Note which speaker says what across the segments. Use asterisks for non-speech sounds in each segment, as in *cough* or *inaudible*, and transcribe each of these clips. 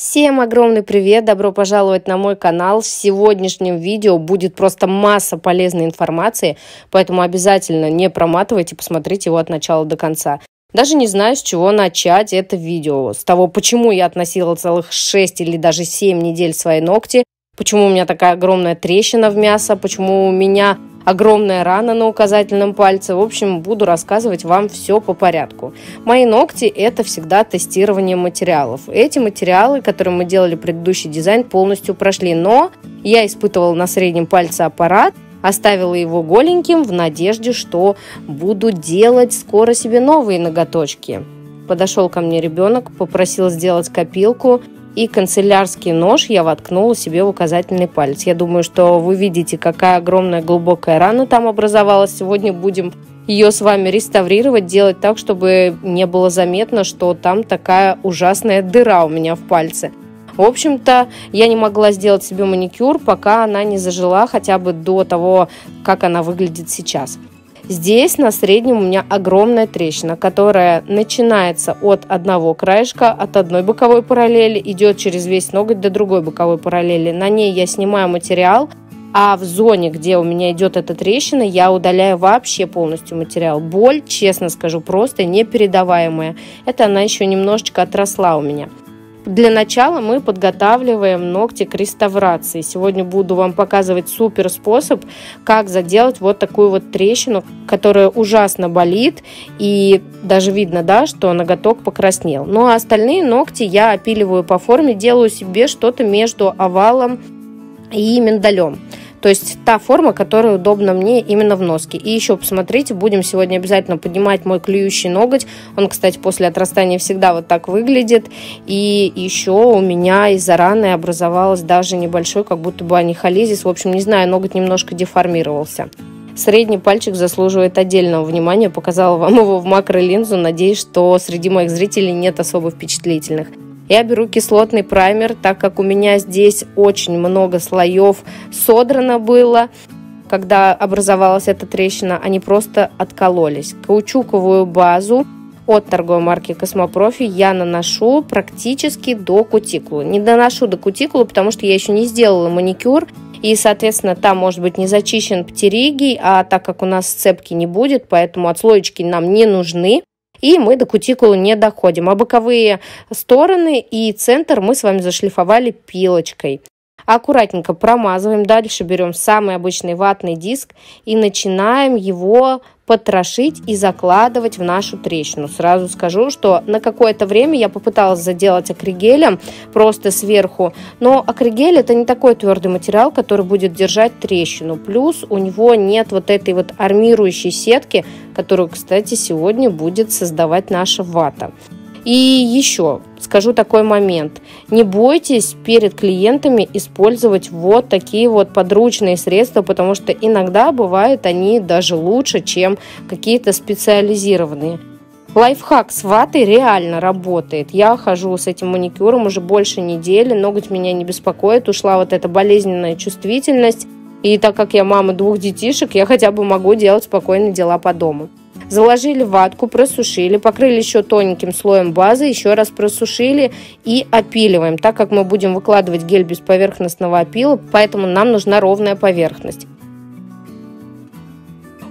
Speaker 1: Всем огромный привет, добро пожаловать на мой канал. В сегодняшнем видео будет просто масса полезной информации, поэтому обязательно не проматывайте, посмотрите его от начала до конца. Даже не знаю, с чего начать это видео. С того, почему я относила целых 6 или даже 7 недель свои ногти, почему у меня такая огромная трещина в мясо, почему у меня огромная рана на указательном пальце. В общем, буду рассказывать вам все по порядку. Мои ногти – это всегда тестирование материалов. Эти материалы, которые мы делали предыдущий дизайн, полностью прошли, но я испытывала на среднем пальце аппарат, Оставила его голеньким в надежде, что буду делать скоро себе новые ноготочки. Подошел ко мне ребенок, попросил сделать копилку – и канцелярский нож я воткнула себе в указательный палец. Я думаю, что вы видите, какая огромная глубокая рана там образовалась. Сегодня будем ее с вами реставрировать, делать так, чтобы не было заметно, что там такая ужасная дыра у меня в пальце. В общем-то, я не могла сделать себе маникюр, пока она не зажила хотя бы до того, как она выглядит сейчас. Здесь на среднем у меня огромная трещина, которая начинается от одного краешка, от одной боковой параллели, идет через весь ноготь до другой боковой параллели. На ней я снимаю материал, а в зоне, где у меня идет эта трещина, я удаляю вообще полностью материал. Боль, честно скажу, просто непередаваемая. Это она еще немножечко отросла у меня. Для начала мы подготавливаем ногти к реставрации. Сегодня буду вам показывать супер способ, как заделать вот такую вот трещину, которая ужасно болит. И даже видно, да, что ноготок покраснел. Ну а остальные ногти я опиливаю по форме, делаю себе что-то между овалом и миндалем. То есть та форма, которая удобна мне именно в носке. И еще посмотрите, будем сегодня обязательно поднимать мой клюющий ноготь. Он, кстати, после отрастания всегда вот так выглядит. И еще у меня из-за раны образовалось даже небольшой, как будто бы анихолизис. В общем, не знаю, ноготь немножко деформировался. Средний пальчик заслуживает отдельного внимания. Показала вам *laughs* его в макролинзу. Надеюсь, что среди моих зрителей нет особо впечатлительных. Я беру кислотный праймер, так как у меня здесь очень много слоев содрано было. Когда образовалась эта трещина, они просто откололись. Каучуковую базу от торговой марки Cosmoprofi я наношу практически до кутикулы. Не доношу до кутикулы, потому что я еще не сделала маникюр, и, соответственно, там может быть не зачищен птеригий, а так как у нас сцепки не будет, поэтому отслоечки нам не нужны и мы до кутикулы не доходим. А боковые стороны и центр мы с вами зашлифовали пилочкой. Аккуратненько промазываем. Дальше берем самый обычный ватный диск и начинаем его потрошить и закладывать в нашу трещину. Сразу скажу, что на какое-то время я попыталась заделать акригелем просто сверху, но акригель это не такой твердый материал, который будет держать трещину. Плюс у него нет вот этой вот армирующей сетки, которую, кстати, сегодня будет создавать наша вата. И еще скажу такой момент. Не бойтесь перед клиентами использовать вот такие вот подручные средства, потому что иногда бывают они даже лучше, чем какие-то специализированные. Лайфхак с ватой реально работает. Я хожу с этим маникюром уже больше недели, ноготь меня не беспокоит, ушла вот эта болезненная чувствительность. И так как я мама двух детишек, я хотя бы могу делать спокойно дела по дому. Заложили ватку, просушили, покрыли еще тоненьким слоем базы, еще раз просушили и опиливаем, так как мы будем выкладывать гель без поверхностного опила, поэтому нам нужна ровная поверхность.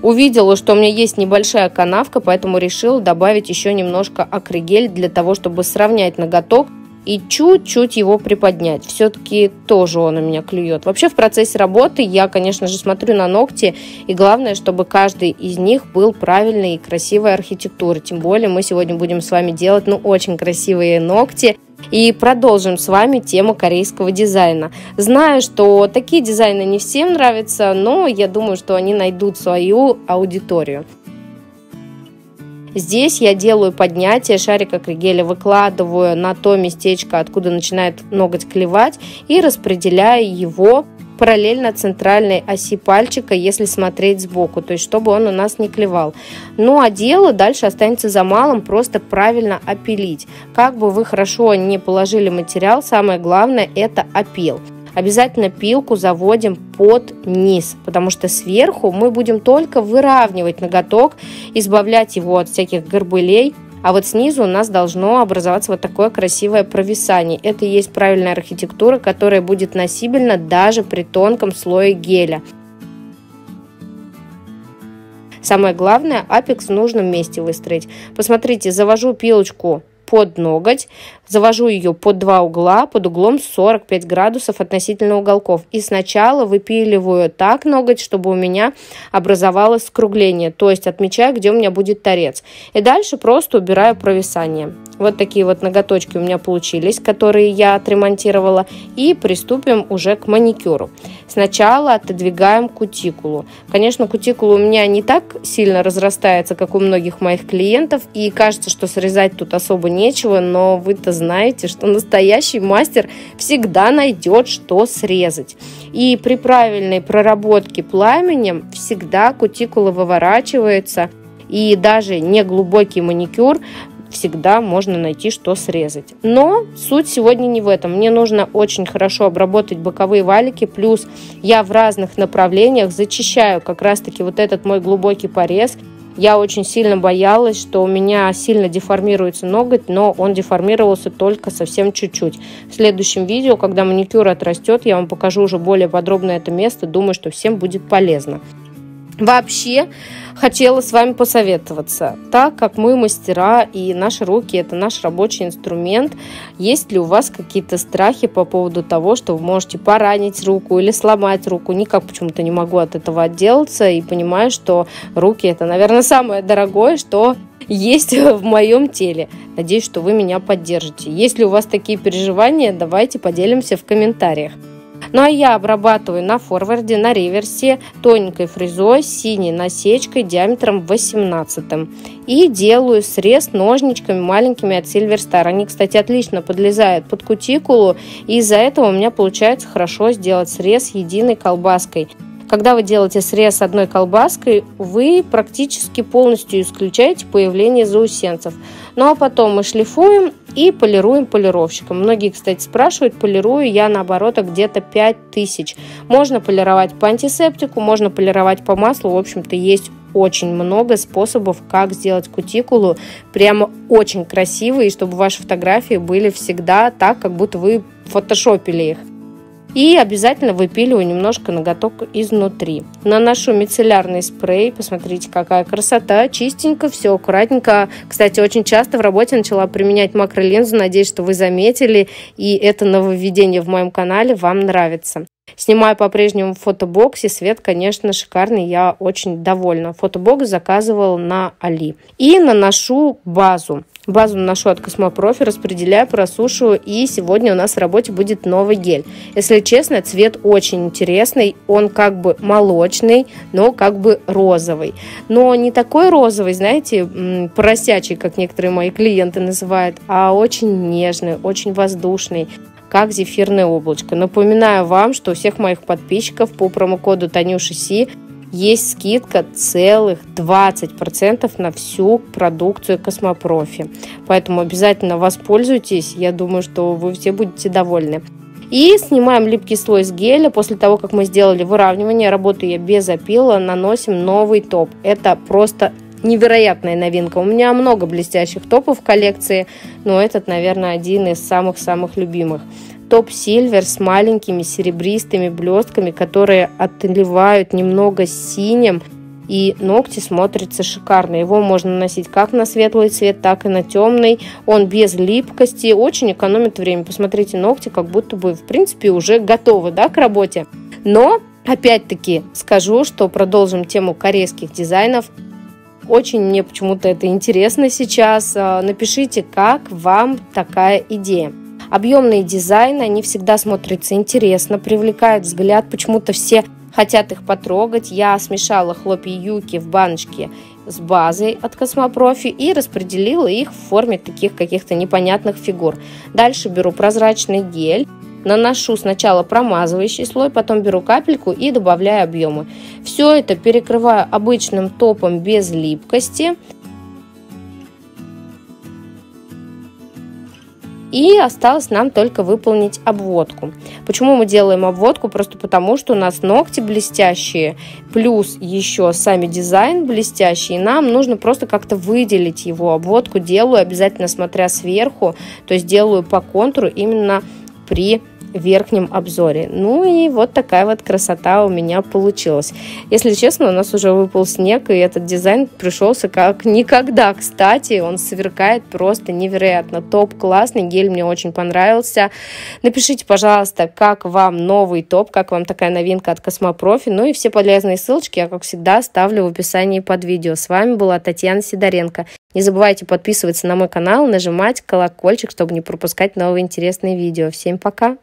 Speaker 1: Увидела, что у меня есть небольшая канавка, поэтому решила добавить еще немножко акригель для того, чтобы сравнять ноготок и чуть-чуть его приподнять. Все-таки тоже он у меня клюет. Вообще в процессе работы я, конечно же, смотрю на ногти, и главное, чтобы каждый из них был правильной и красивой архитектуры. Тем более мы сегодня будем с вами делать, ну, очень красивые ногти. И продолжим с вами тему корейского дизайна. Знаю, что такие дизайны не всем нравятся, но я думаю, что они найдут свою аудиторию. Здесь я делаю поднятие шарика кригеля, выкладываю на то местечко, откуда начинает ноготь клевать и распределяю его параллельно центральной оси пальчика, если смотреть сбоку, то есть чтобы он у нас не клевал. Ну а дело дальше останется за малым, просто правильно опилить. Как бы вы хорошо не положили материал, самое главное это опил обязательно пилку заводим под низ, потому что сверху мы будем только выравнивать ноготок, избавлять его от всяких горбылей. а вот снизу у нас должно образоваться вот такое красивое провисание. Это и есть правильная архитектура, которая будет носибельна даже при тонком слое геля. Самое главное, апекс в нужном месте выстроить. Посмотрите, завожу пилочку под ноготь, завожу ее под два угла, под углом 45 градусов относительно уголков. И сначала выпиливаю так ноготь, чтобы у меня образовалось скругление, то есть отмечаю, где у меня будет торец. И дальше просто убираю провисание. Вот такие вот ноготочки у меня получились, которые я отремонтировала. И приступим уже к маникюру. Сначала отодвигаем кутикулу. Конечно, кутикула у меня не так сильно разрастается, как у многих моих клиентов. И кажется, что срезать тут особо нечего, но вы-то знаете, что настоящий мастер всегда найдет, что срезать. И при правильной проработке пламенем всегда кутикула выворачивается, и даже неглубокий маникюр всегда можно найти, что срезать. Но суть сегодня не в этом. Мне нужно очень хорошо обработать боковые валики, плюс я в разных направлениях зачищаю как раз-таки вот этот мой глубокий порез, я очень сильно боялась, что у меня сильно деформируется ноготь, но он деформировался только совсем чуть-чуть. В следующем видео, когда маникюр отрастет, я вам покажу уже более подробно это место. Думаю, что всем будет полезно. Вообще, хотела с вами посоветоваться. Так как мы мастера и наши руки – это наш рабочий инструмент, есть ли у вас какие-то страхи по поводу того, что вы можете поранить руку или сломать руку? Никак почему-то не могу от этого отделаться и понимаю, что руки – это, наверное, самое дорогое, что есть в моем теле. Надеюсь, что вы меня поддержите. Если у вас такие переживания, давайте поделимся в комментариях. Ну а я обрабатываю на форварде, на реверсе тоненькой фрезой синей насечкой диаметром 18 и делаю срез ножничками маленькими от Silver Star. Они, кстати, отлично подлезают под кутикулу и из-за этого у меня получается хорошо сделать срез единой колбаской. Когда вы делаете срез одной колбаской, вы практически полностью исключаете появление заусенцев. Ну а потом мы шлифуем и полируем полировщиком. Многие, кстати, спрашивают, полирую я наоборот где-то 5000. Можно полировать по антисептику, можно полировать по маслу. В общем-то, есть очень много способов, как сделать кутикулу прямо очень красивые, чтобы ваши фотографии были всегда так, как будто вы фотошопили их. И обязательно выпиливаю немножко ноготок изнутри. Наношу мицеллярный спрей. Посмотрите, какая красота. Чистенько, все аккуратненько. Кстати, очень часто в работе начала применять макролинзу. Надеюсь, что вы заметили. И это нововведение в моем канале вам нравится. Снимаю по-прежнему в фотобоксе. Свет, конечно, шикарный. Я очень довольна. Фотобокс заказывал на Али. И наношу базу. Базу наношу от Космопрофи, распределяю, просушиваю. И сегодня у нас в работе будет новый гель. Если честно, цвет очень интересный. Он как бы молочный, но как бы розовый. Но не такой розовый, знаете, поросячий, как некоторые мои клиенты называют, а очень нежный, очень воздушный как зефирное облачко. Напоминаю вам, что у всех моих подписчиков по промокоду Танюши Си есть скидка целых 20% на всю продукцию Космопрофи. Поэтому обязательно воспользуйтесь. Я думаю, что вы все будете довольны. И снимаем липкий слой с геля. После того, как мы сделали выравнивание, работаю я без опила, наносим новый топ. Это просто невероятная новинка. У меня много блестящих топов в коллекции, но этот, наверное, один из самых-самых любимых. Топ Сильвер с маленькими серебристыми блестками, которые отливают немного синим, и ногти смотрятся шикарно. Его можно наносить как на светлый цвет, так и на темный. Он без липкости, очень экономит время. Посмотрите, ногти как будто бы, в принципе, уже готовы да, к работе. Но, опять-таки, скажу, что продолжим тему корейских дизайнов. Очень мне почему-то это интересно сейчас. А, напишите, как вам такая идея. Объемные дизайны, они всегда смотрятся интересно, привлекают взгляд. Почему-то все хотят их потрогать. Я смешала хлопья юки в баночке с базой от Космопрофи и распределила их в форме таких каких-то непонятных фигур. Дальше беру прозрачный гель Наношу сначала промазывающий слой, потом беру капельку и добавляю объемы. Все это перекрываю обычным топом без липкости. И осталось нам только выполнить обводку. Почему мы делаем обводку? Просто потому, что у нас ногти блестящие, плюс еще сами дизайн блестящий. И нам нужно просто как-то выделить его. Обводку делаю обязательно смотря сверху, то есть делаю по контуру именно при верхнем обзоре. Ну и вот такая вот красота у меня получилась. Если честно, у нас уже выпал снег, и этот дизайн пришелся как никогда. Кстати, он сверкает просто невероятно. Топ классный, гель мне очень понравился. Напишите, пожалуйста, как вам новый топ, как вам такая новинка от Космопрофи. Ну и все полезные ссылочки я, как всегда, оставлю в описании под видео. С вами была Татьяна Сидоренко. Не забывайте подписываться на мой канал, нажимать колокольчик, чтобы не пропускать новые интересные видео. Всем пока!